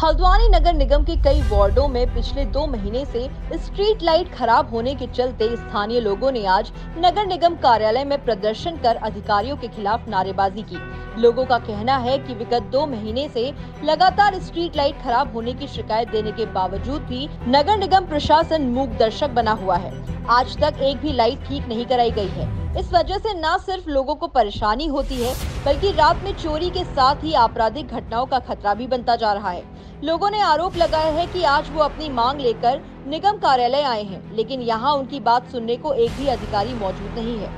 हल्द्वानी नगर निगम के कई वार्डो में पिछले दो महीने से स्ट्रीट लाइट खराब होने के चलते स्थानीय लोगों ने आज नगर निगम कार्यालय में प्रदर्शन कर अधिकारियों के खिलाफ नारेबाजी की। लोगों का कहना है कि विगत दो महीने से लगातार स्ट्रीट लाइट खराब होने की शिकायत देने के बावजूद भी नगर निगम प्रशासन मूक दर्शक बना हुआ है। आज तक एक भी लाइट ठीक नहीं कराई गई है। इस वजह से न सिर्फ़ लोगों को परेशानी होती है, बल्कि रात में चोरी के साथ ही आपराधिक घटनाओं का खतरा भी बनता जा रहा है। लोगों ने आरोप लगाया है कि आज वो अपनी मांग लेकर निगम कार्यालय आए हैं लेकिन यहाँ उनकी बात सुनने को एक भी अधिकारी मौजूद नहीं है।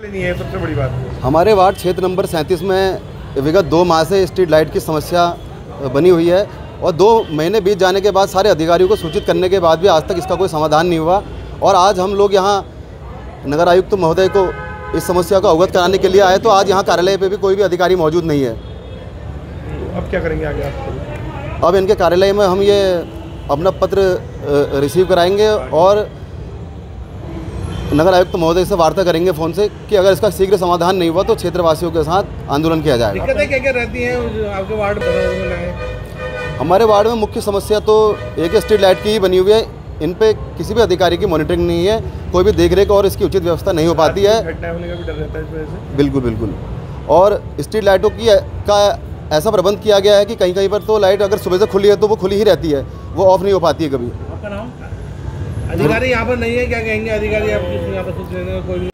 नहीं है सबसे बड़ी बात हमारे वार्ड क्षेत्र नंबर सैंतीस में विगत दो माह से स्ट्रीट लाइट की समस्या बनी हुई है और दो महीने बीत जाने के बाद सारे अधिकारियों को सूचित करने के बाद भी आज तक इसका कोई समाधान नहीं हुआ और आज हम लोग यहाँ नगर आयुक्त महोदय को इस समस्या को अवगत कराने के लिए आए तो आज यहाँ कार्यालय पे भी कोई भी अधिकारी मौजूद नहीं है। तो अब क्या करेंगे आगे आप? अब इनके कार्यालय में हम ये अपना पत्र रिसीव कराएँगे और नगर आयुक्त तो महोदय से वार्ता करेंगे फ़ोन से कि अगर इसका शीघ्र समाधान नहीं हुआ तो क्षेत्रवासियों के साथ आंदोलन किया जाएगा। क्या क्या रहती हैं? आपके वार्ड हमारे वार्ड में मुख्य समस्या तो एक स्ट्रीट लाइट की ही बनी हुई है। इन पे किसी भी अधिकारी की मॉनिटरिंग नहीं है। कोई भी देख रेख और इसकी उचित व्यवस्था नहीं हो पाती है। बिल्कुल बिल्कुल। और स्ट्रीट लाइटों की का ऐसा प्रबंध किया गया है कि कहीं कहीं पर तो लाइट अगर सुबह से खुली है तो वो खुली ही रहती है, वो ऑफ़ नहीं हो पाती है कभी। अधिकारी यहाँ पर नहीं है, क्या कहेंगे अधिकारी आपकी यहाँ पर कुछ कोई